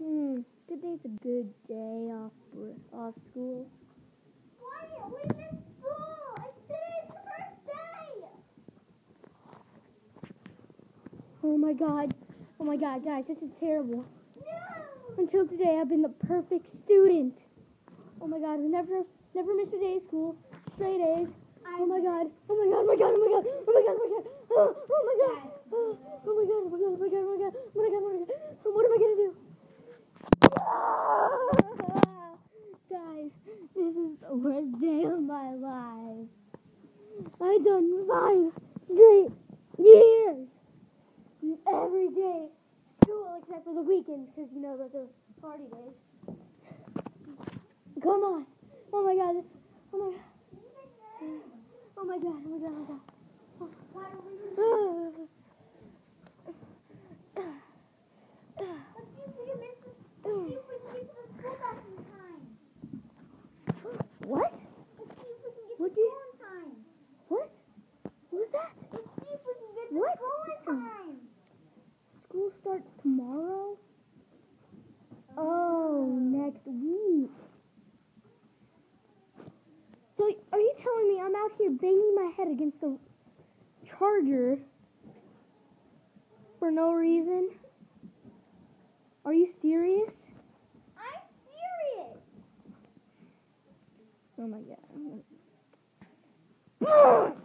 Hmm. Good day's a good day off off school. Quiet, we missed school. It's today's the first day. Oh my god. Oh my god, guys, this is terrible. No. Until today, I've been the perfect student. Oh my god, never never missed a day of school. Straight A's. Oh my god. Oh my god. Oh my god. Oh my god. Oh my god. Oh my god. Oh, oh my god. Oh, oh my god. Oh my god. Oh my god. Oh my god. Oh my god. Oh my god. What am I gonna do? Ah! Guys, this is the worst day of my life. I've done five straight years. Every day school except for the weekends because you know those are party days. Come on. Oh my god. Oh my god. Oh my god. Oh my god. Oh my god. Tomorrow? Oh, next week. So, are you telling me I'm out here banging my head against the charger for no reason? Are you serious? I'm serious. Oh my god.